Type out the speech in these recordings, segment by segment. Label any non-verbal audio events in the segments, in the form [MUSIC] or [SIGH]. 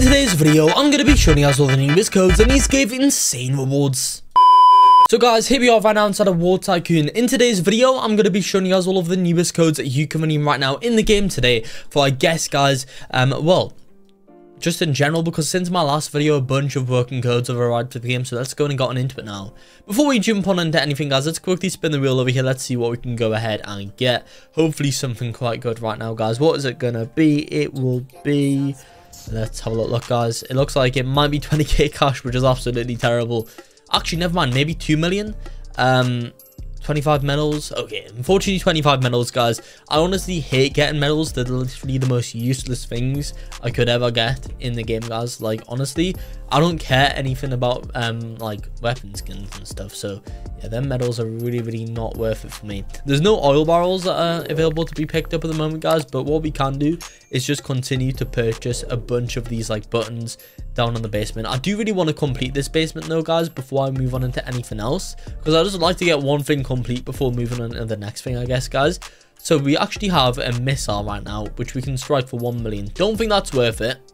In today's video, I'm going to be showing you guys all the newest codes and these gave insane rewards. So guys, here we are right now inside of War Tycoon. In today's video, I'm going to be showing you guys all of the newest codes that you can redeem right now in the game today. For, I guess, guys, um, well, just in general because since my last video a bunch of working codes have arrived to the game so let's go and get on into it now. Before we jump on into anything guys let's quickly spin the wheel over here. Let's see what we can go ahead and get. Hopefully something quite good right now guys. What is it gonna be? It will be let's have a look look guys. It looks like it might be 20k cash which is absolutely terrible. Actually never mind. Maybe 2 million? Um 25 medals? Okay unfortunately 25 medals guys. I honestly hate getting medals. They're literally the most useless things i could ever get in the game guys. Like honestly i don't care anything about um like weapon skins and stuff so yeah them medals are really really not worth it for me there's no oil barrels that are available to be picked up at the moment guys but what we can do is just continue to purchase a bunch of these like buttons down in the basement. I do really want to complete this basement though, guys, before I move on into anything else. Because I just like to get one thing complete before moving on to the next thing, I guess, guys. So we actually have a missile right now, which we can strike for 1 million. Don't think that's worth it.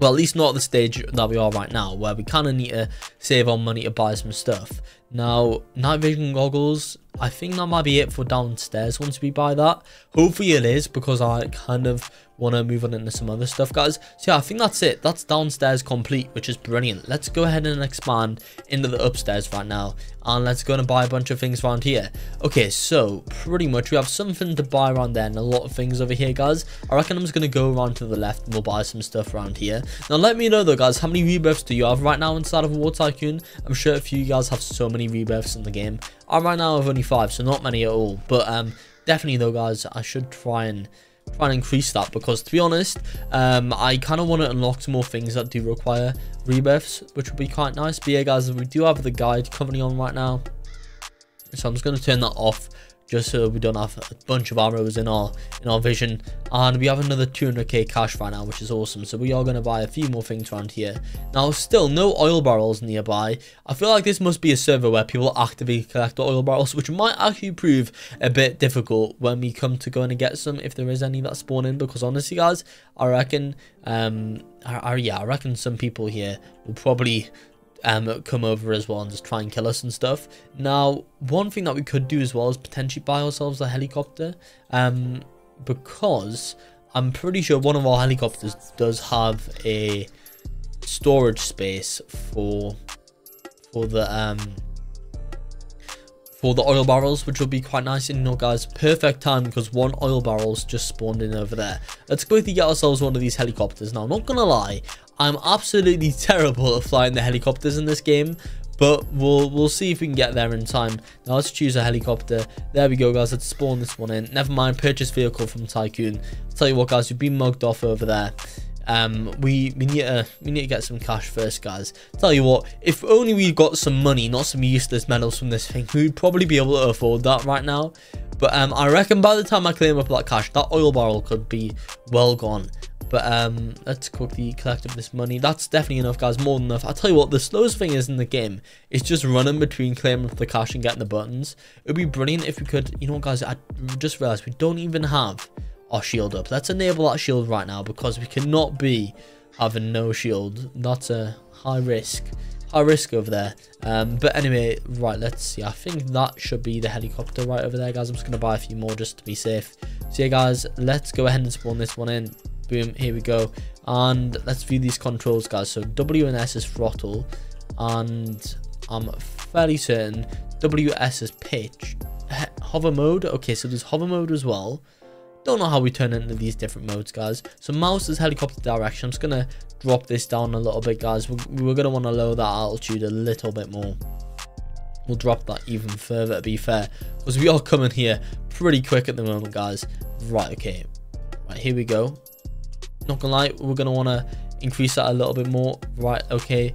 Well, at least not at the stage that we are right now, where we kind of need to save our money to buy some stuff. Now, night vision goggles, I think that might be it for downstairs once we buy that. Hopefully it is, because I kind of want to move on into some other stuff guys. So yeah i think that's it. That's downstairs complete which is brilliant. Let's go ahead and expand into the upstairs right now and let's go and buy a bunch of things around here. Okay so pretty much we have something to buy around there and a lot of things over here guys. I reckon i'm just gonna go around to the left and we'll buy some stuff around here. Now let me know though guys how many rebirths do you have right now inside of a war tycoon? I'm sure a few guys have so many rebirths in the game. I right now have only five so not many at all but um definitely though guys i should try and try and increase that because to be honest um i kind of want to unlock some more things that do require rebirths which would be quite nice. But yeah guys we do have the guide currently on right now. So i'm just going to turn that off just so we don't have a bunch of arrows in our in our vision. And we have another 200k cash right now which is awesome. So we are going to buy a few more things around here. Now still no oil barrels nearby. I feel like this must be a server where people actively collect oil barrels which might actually prove a bit difficult when we come to going to get some if there is any that spawn in. Because honestly guys i reckon um I, I, yeah i reckon some people here will probably um, come over as well and just try and kill us and stuff. Now, one thing that we could do as well is potentially buy ourselves a helicopter, um, because I'm pretty sure one of our helicopters does have a storage space for for the um for the oil barrels which will be quite nice and you know guys perfect time because one oil barrel's just spawned in over there let's quickly get ourselves one of these helicopters now I'm not gonna lie I'm absolutely [LAUGHS] terrible at flying the helicopters in this game, but we'll we'll see if we can get there in time. Now let's choose a helicopter. There we go, guys. Let's spawn this one in. Never mind, purchase vehicle from Tycoon. I'll tell you what, guys, we've been mugged off over there. Um, we we need to we need to get some cash first, guys. Tell you what, if only we got some money, not some useless medals from this thing, we'd probably be able to afford that right now. But um, I reckon by the time I claim up that cash, that oil barrel could be well gone. But um, let's quickly collect up this money. That's definitely enough, guys. More than enough. I'll tell you what, the slowest thing is in the game is just running between claiming up the cash and getting the buttons. It would be brilliant if we could, you know guys, I just realized we don't even have our shield up. Let's enable that shield right now because we cannot be having no shield. That's a high risk. High risk over there. Um, but anyway, right, let's see. I think that should be the helicopter right over there, guys. I'm just going to buy a few more just to be safe. So yeah, guys, let's go ahead and spawn this one in boom here we go and let's view these controls guys so w and s is throttle and i'm fairly certain ws is pitch hover mode okay so there's hover mode as well don't know how we turn into these different modes guys. So mouse is helicopter direction. I'm just gonna drop this down a little bit guys. We're, we're gonna want to lower that altitude a little bit more. We'll drop that even further to be fair because we are coming here pretty quick at the moment guys. Right okay. Right here we go. Not gonna lie, we're gonna want to increase that a little bit more. Right, okay.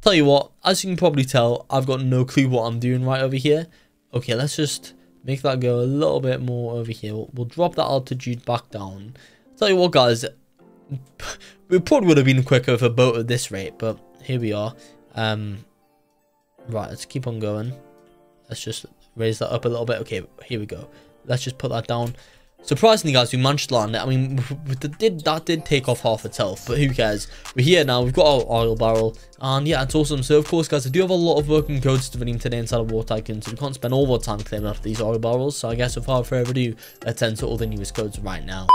Tell you what, as you can probably tell, I've got no clue what I'm doing right over here. Okay, let's just make that go a little bit more over here. We'll, we'll drop that altitude back down. Tell you what, guys, [LAUGHS] we probably would have been quicker if a boat at this rate, but here we are. Um, right, let's keep on going. Let's just raise that up a little bit. Okay, here we go. Let's just put that down. Surprisingly, guys, we managed to land. I mean, [LAUGHS] that did, that did take off half its health, but who cares? We're here now. We've got our oil barrel, and yeah, it's awesome. So, of course, guys, I do have a lot of working codes to redeem today inside of War Tycoon, so we can't spend all our time claiming after these oil barrels. So, I guess without further ado, let's enter all the newest codes right now.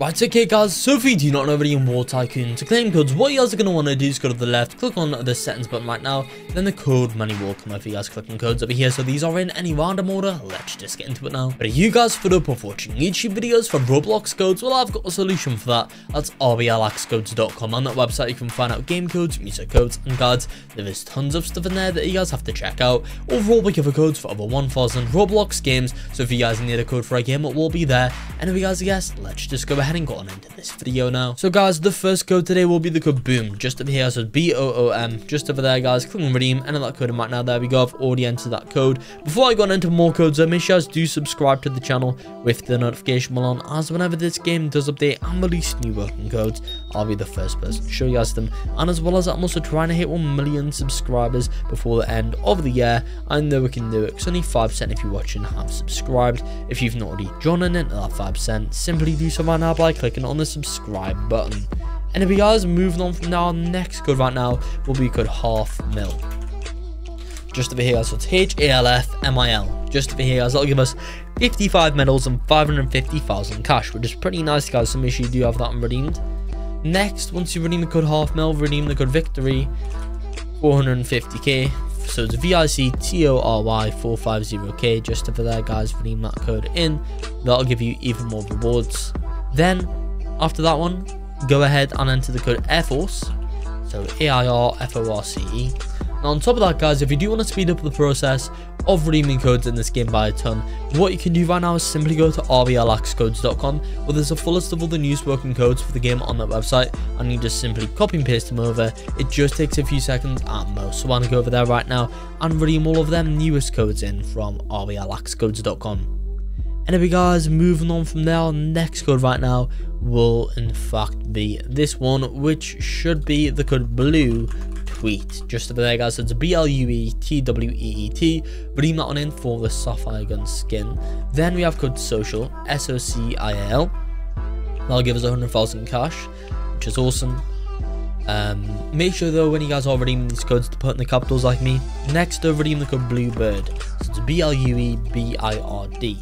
Right, okay guys, so if you do not know already in War Tycoon, to claim codes, what you guys are going to want to do is go to the left, click on the settings button right now, then the code money will come up for you guys clicking codes over here, so these are in any random order, let's just get into it now. But if you guys fed up of watching YouTube videos for Roblox codes, well I've got a solution for that, that's rblxcodes.com, on that website you can find out game codes, music codes, and guides, there is tons of stuff in there that you guys have to check out. Overall we a codes for over 1000 Roblox games, so if you guys need a code for a game it will be there, and if you guys guess, let's just go ahead ahead and go on into this video now. So guys, the first code today will be the code BOOM. Just over here, so B-O-O-M. Just over there, guys. Click on redeem, enter that code right now. There we go. I've already entered that code. Before I go on into more codes, though, make sure you guys do subscribe to the channel with the notification bell on, as whenever this game does update and release new working codes, I'll be the first person to show you guys them. And as well as that, I'm also trying to hit 1 million subscribers before the end of the year. I know we can do it, because only 5% if you're watching have subscribed. If you've not already joined in that 5%, simply do so right now by clicking on the subscribe button. And if you guys moving on from now, next code right now will be code half mil. Just over here, so it's H-A-L-F-M-I-L. Just over here, guys, that'll give us 55 medals and 550,000 cash, which is pretty nice, guys, so make sure you do have that redeemed. Next, once you redeem the code half mil, redeem the code victory, 450k, so it's VICTORY450K just over there, guys. Redeem that code in. That'll give you even more rewards. Then, after that one, go ahead and enter the code AIRFORCE. So A-I-R-F-O-R-C-E. On top of that guys, if you do want to speed up the process of redeeming codes in this game by a ton, what you can do right now is simply go to rblxcodes.com where there's a full list of all the newest working codes for the game on that website and you just simply copy and paste them over. It just takes a few seconds at most. So I want to go over there right now and redeem all of them newest codes in from rblxcodes.com. Anyway guys, moving on from there, next code right now will in fact be this one, which should be the code blue tweet. Just over there guys, so it's B-L-U-E-T-W-E-E-T, redeem that one in for the Sapphire Gun skin. Then we have code social, S-O-C-I-L, that'll give us 100,000 cash, which is awesome. Um, make sure though when you guys are redeeming these codes to put in the capitals like me. Next, uh, redeem the code Bluebird. So it's B-L-U-E-B-I-R-D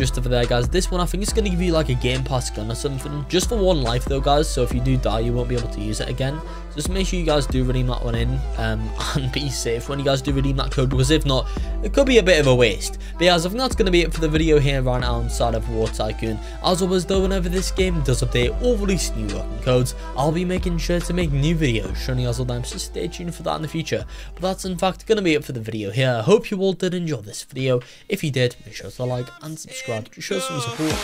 just over there guys. This one i think it's going to give you like a game pass gun or something. Just for one life though guys so if you do die you won't be able to use it again. Just make sure you guys do redeem that one in um, [LAUGHS] and be safe when you guys do redeem that code because if not it could be a bit of a waste. But guys i think that's going to be it for the video here right now inside of war tycoon. As always though whenever this game does update or release new working codes i'll be making sure to make new videos showing you guys all them so stay tuned for that in the future. But that's in fact going to be it for the video here. I hope you all did enjoy this video. If you did make sure to like and subscribe quatro. Deixa o seu suporte.